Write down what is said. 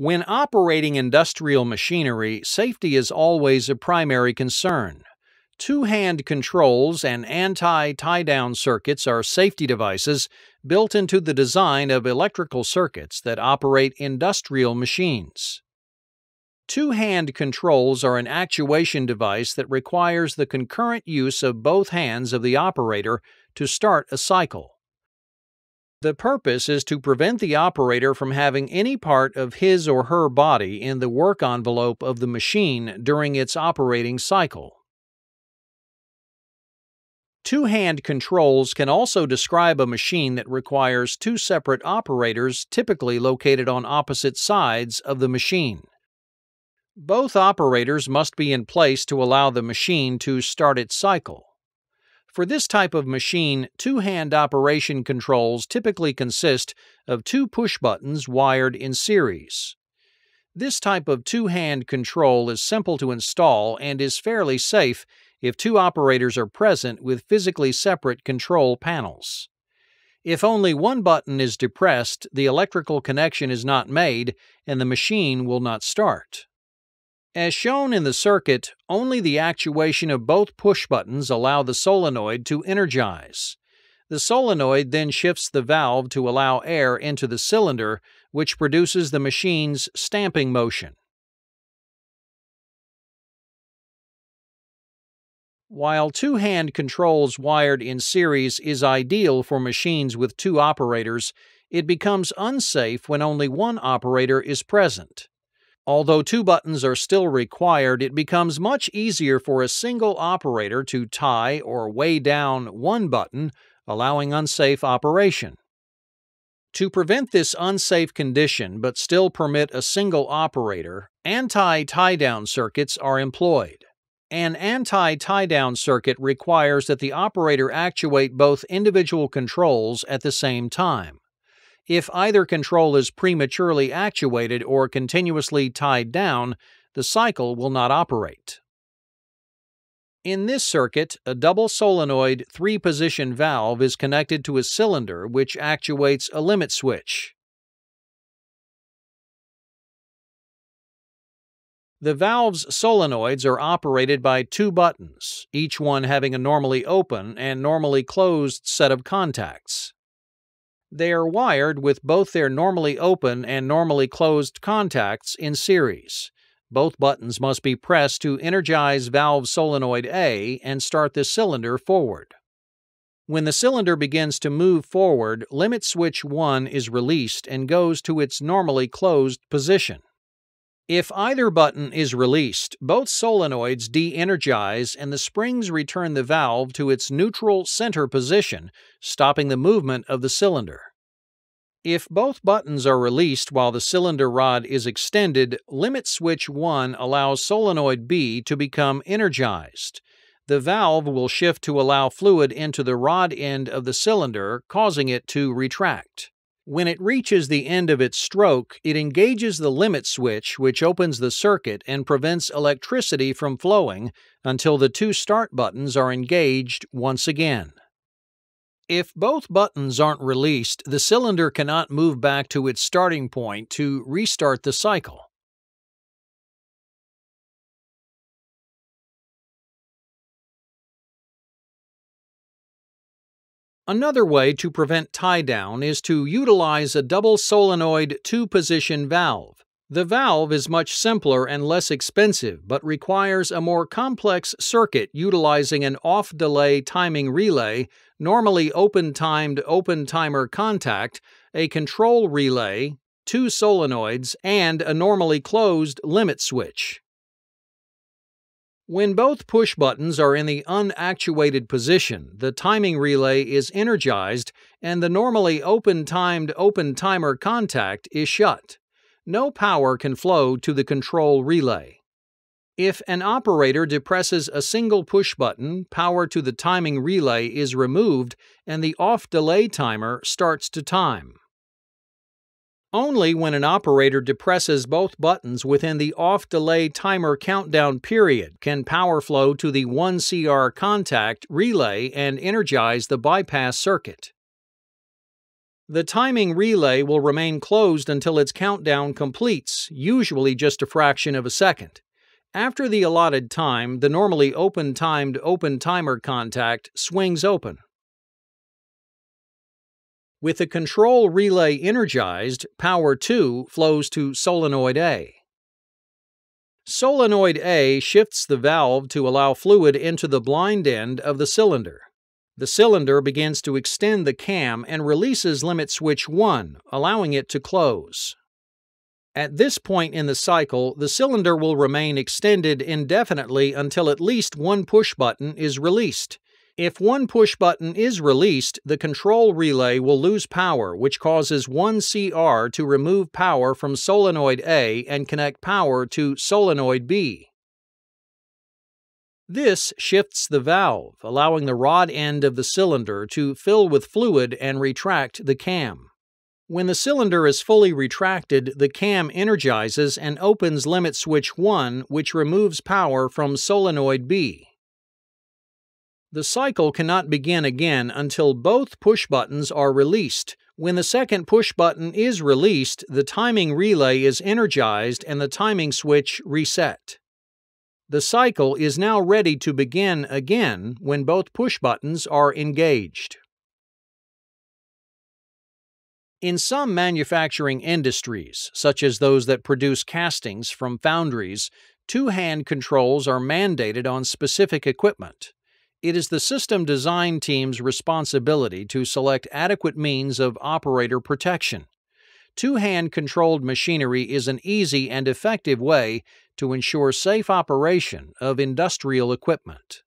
When operating industrial machinery, safety is always a primary concern. Two hand controls and anti tie down circuits are safety devices built into the design of electrical circuits that operate industrial machines. Two hand controls are an actuation device that requires the concurrent use of both hands of the operator to start a cycle. The purpose is to prevent the operator from having any part of his or her body in the work envelope of the machine during its operating cycle. Two hand controls can also describe a machine that requires two separate operators typically located on opposite sides of the machine. Both operators must be in place to allow the machine to start its cycle. For this type of machine, two hand operation controls typically consist of two push buttons wired in series. This type of two hand control is simple to install and is fairly safe if two operators are present with physically separate control panels. If only one button is depressed, the electrical connection is not made and the machine will not start. As shown in the circuit, only the actuation of both push buttons allow the solenoid to energize. The solenoid then shifts the valve to allow air into the cylinder, which produces the machine's stamping motion. While two hand controls wired in series is ideal for machines with two operators, it becomes unsafe when only one operator is present. Although two buttons are still required, it becomes much easier for a single operator to tie or weigh down one button, allowing unsafe operation. To prevent this unsafe condition but still permit a single operator, anti tie down circuits are employed. An anti tie down circuit requires that the operator actuate both individual controls at the same time. If either control is prematurely actuated or continuously tied down, the cycle will not operate. In this circuit, a double solenoid three position valve is connected to a cylinder which actuates a limit switch. The valve's solenoids are operated by two buttons, each one having a normally open and normally closed set of contacts. They are wired with both their normally open and normally closed contacts in series. Both buttons must be pressed to energize valve solenoid A and start the cylinder forward. When the cylinder begins to move forward, limit switch 1 is released and goes to its normally closed position. If either button is released, both solenoids de-energize and the springs return the valve to its neutral center position, stopping the movement of the cylinder. If both buttons are released while the cylinder rod is extended, limit switch 1 allows solenoid B to become energized. The valve will shift to allow fluid into the rod end of the cylinder, causing it to retract. When it reaches the end of its stroke, it engages the limit switch, which opens the circuit and prevents electricity from flowing until the two start buttons are engaged once again. If both buttons aren't released, the cylinder cannot move back to its starting point to restart the cycle. Another way to prevent tie down is to utilize a double solenoid two position valve. The valve is much simpler and less expensive, but requires a more complex circuit utilizing an off delay timing relay, normally open timed open timer contact, a control relay, two solenoids, and a normally closed limit switch. When both push buttons are in the unactuated position, the timing relay is energized and the normally open timed open timer contact is shut. No power can flow to the control relay. If an operator depresses a single push button, power to the timing relay is removed and the off delay timer starts to time. Only when an operator depresses both buttons within the off delay timer countdown period can power flow to the 1CR contact relay and energize the bypass circuit. The timing relay will remain closed until its countdown completes, usually just a fraction of a second. After the allotted time, the normally open timed open timer contact swings open. With the control relay energized, power 2 flows to solenoid A. Solenoid A shifts the valve to allow fluid into the blind end of the cylinder. The cylinder begins to extend the cam and releases limit switch 1, allowing it to close. At this point in the cycle, the cylinder will remain extended indefinitely until at least one push button is released. If one push button is released, the control relay will lose power, which causes 1CR to remove power from solenoid A and connect power to solenoid B. This shifts the valve, allowing the rod end of the cylinder to fill with fluid and retract the cam. When the cylinder is fully retracted, the cam energizes and opens limit switch 1, which removes power from solenoid B. The cycle cannot begin again until both push buttons are released. When the second push button is released, the timing relay is energized and the timing switch reset. The cycle is now ready to begin again when both push buttons are engaged. In some manufacturing industries, such as those that produce castings from foundries, two hand controls are mandated on specific equipment. It is the system design team's responsibility to select adequate means of operator protection. Two hand controlled machinery is an easy and effective way to ensure safe operation of industrial equipment.